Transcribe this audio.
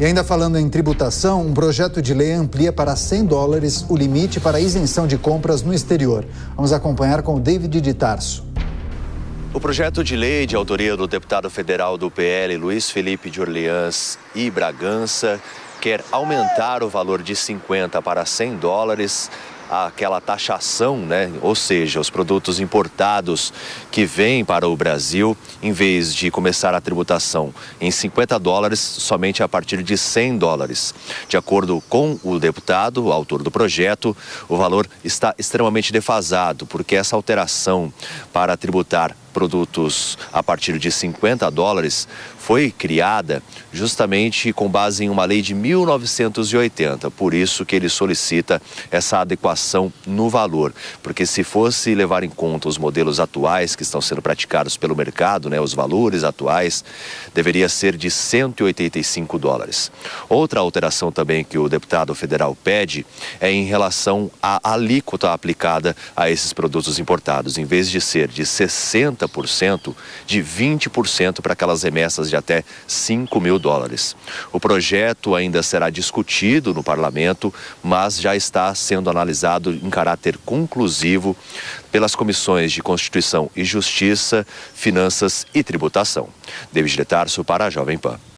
E ainda falando em tributação, um projeto de lei amplia para 100 dólares o limite para isenção de compras no exterior. Vamos acompanhar com o David de Tarso. O projeto de lei de autoria do deputado federal do PL, Luiz Felipe de Orleans e Bragança, quer aumentar o valor de 50 para 100 dólares aquela taxação, né? ou seja, os produtos importados que vêm para o Brasil, em vez de começar a tributação em 50 dólares, somente a partir de 100 dólares. De acordo com o deputado, o autor do projeto, o valor está extremamente defasado, porque essa alteração para tributar produtos a partir de 50 dólares foi criada justamente com base em uma lei de 1980. Por isso que ele solicita essa adequação no valor, porque se fosse levar em conta os modelos atuais que estão sendo praticados pelo mercado, né, os valores atuais, deveria ser de 185 dólares. Outra alteração também que o deputado federal pede é em relação à alíquota aplicada a esses produtos importados, em vez de ser de 60%, de 20% para aquelas remessas de até 5 mil dólares. O projeto ainda será discutido no parlamento, mas já está sendo analisado em caráter conclusivo pelas comissões de Constituição e Justiça, Finanças e Tributação. David Letarso para a Jovem Pan.